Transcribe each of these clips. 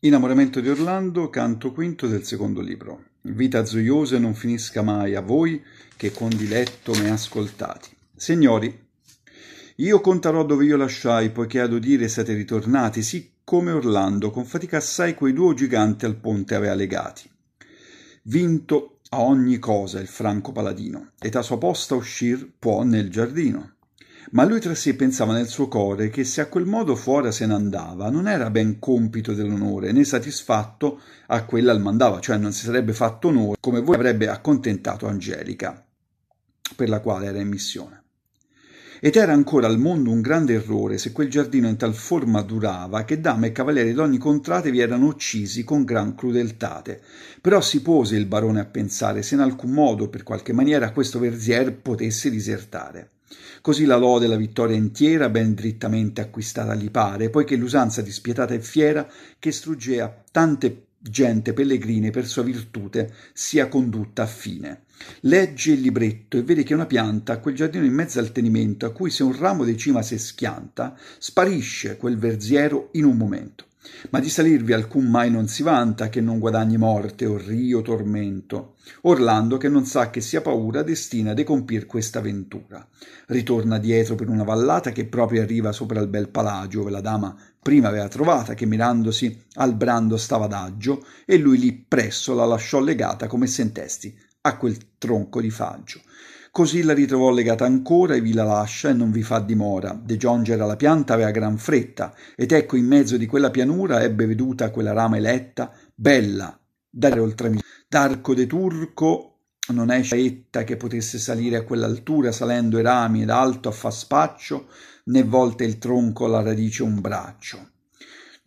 Innamoramento di Orlando, canto quinto del secondo libro. Vita gioiosa non finisca mai a voi che con diletto me ascoltati. Signori, io conterò dove io lasciai, poiché ad udire siete ritornati, sì come Orlando, con fatica assai quei due giganti al ponte avea legati. Vinto a ogni cosa il franco paladino, et a sua posta uscir può nel giardino ma lui tra sé pensava nel suo core che se a quel modo fuora se ne andava non era ben compito dell'onore né satisfatto a quella al mandava, cioè non si sarebbe fatto onore come voi avrebbe accontentato Angelica, per la quale era in missione. Ed era ancora al mondo un grande errore se quel giardino in tal forma durava che dame e cavalieri d'ogni contrate vi erano uccisi con gran crudeltate. Però si pose il barone a pensare se in alcun modo, per qualche maniera, questo verzier potesse disertare. Così la lode e la vittoria intiera ben drittamente acquistata gli pare, poiché l'usanza dispietata e fiera che struggea tante gente pellegrine per sua virtute sia condotta a fine. Legge il libretto e vede che una pianta a quel giardino in mezzo al tenimento, a cui se un ramo di cima si schianta, sparisce quel verziero in un momento ma di salirvi alcun mai non si vanta che non guadagni morte o rio tormento. Orlando, che non sa che sia paura, destina de compir questa ventura. Ritorna dietro per una vallata che proprio arriva sopra il bel palagio, dove la dama prima aveva trovata, che mirandosi al brando stava adagio, e lui lì presso la lasciò legata come sentesti a quel tronco di faggio. Così la ritrovò legata ancora e vi la lascia e non vi fa dimora. De giungere alla pianta aveva gran fretta, ed ecco in mezzo di quella pianura ebbe veduta quella rama eletta, bella, dare oltre d'arco de turco non è sciaetta che potesse salire a quell'altura salendo i rami ed alto a fa spaccio, né volte il tronco alla radice un braccio.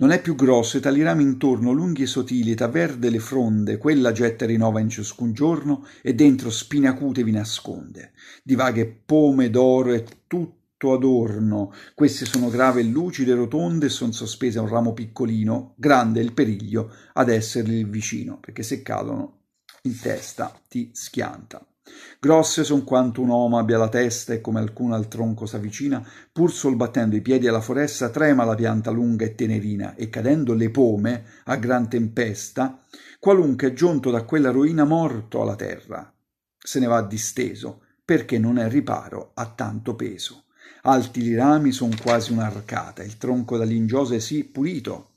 Non è più grosso e tali rami intorno lunghi e sottili età verde le fronde quella getta rinova in ciascun giorno e dentro spine acute vi nasconde. Di vaghe pome d'oro e tutto adorno. Queste sono grave e lucide rotonde e son sospese a un ramo piccolino grande è il periglio ad esserli vicino perché se cadono in testa ti schianta grosse son quanto un uomo abbia la testa e come alcuna al tronco s'avvicina pur sol battendo i piedi alla foresta trema la pianta lunga e tenerina e cadendo le pome a gran tempesta qualunque è giunto da quella ruina morto alla terra se ne va disteso perché non è riparo a tanto peso. Alti i rami son quasi un'arcata il tronco dall'ingiosa è sì pulito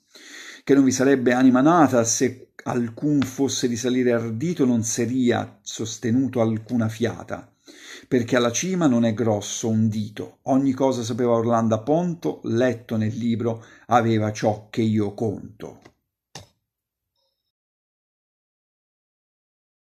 che non vi sarebbe anima nata se alcun fosse di salire ardito non seria sostenuto alcuna fiata perché alla cima non è grosso un dito. Ogni cosa sapeva Orlando a Ponto letto nel libro aveva ciò che io conto